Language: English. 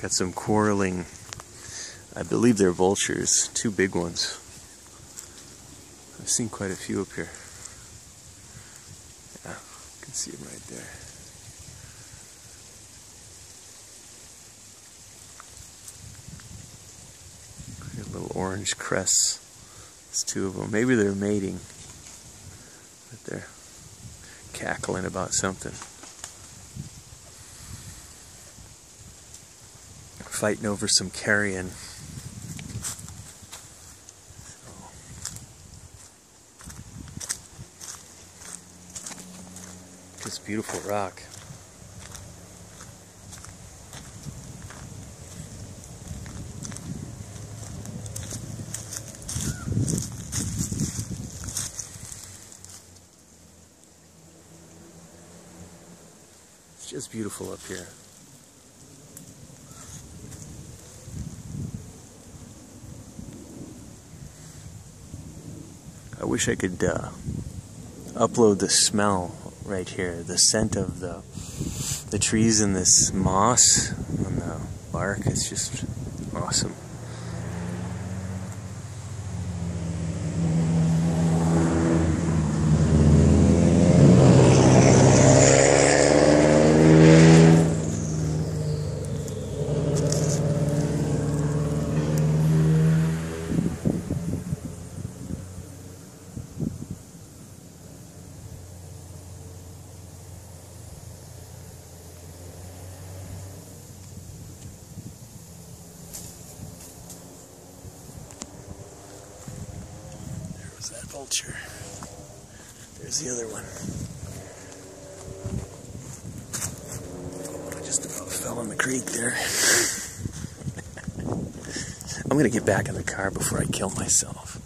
Got some quarreling, I believe they're vultures, two big ones. I've seen quite a few up here. Yeah, you can see them right there. little orange crests. It's two of them. Maybe they're mating. But they're cackling about something. Fighting over some carrion. This beautiful rock. It's just beautiful up here. I wish I could uh, upload the smell right here, the scent of the the trees and this moss on the bark. It's just awesome. Was that vulture. There's the other one. I just about fell in the creek there. I'm gonna get back in the car before I kill myself.